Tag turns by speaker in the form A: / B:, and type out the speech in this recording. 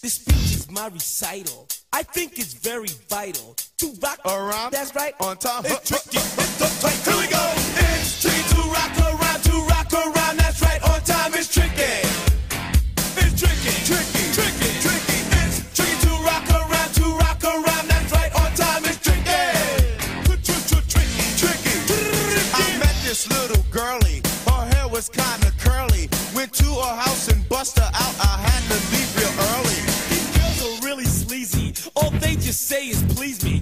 A: This speech is my recital. I think it's very vital to rock
B: Around.
A: That's right.
B: On time.
A: It's tricky.
B: huh,
A: It's uptight. Here we go. It's tricky to rock around, to rock around. That's right. On time is tricky. It's tricky. Tricky. Tricky. Tricky. It's tricky to rock around, to rock around. That's right. On time is tricky. Tricky. Tricky.
B: I met this little girlie. Her hair was kinda curly. Went to her house and bust her out. I
A: All they just say is please me.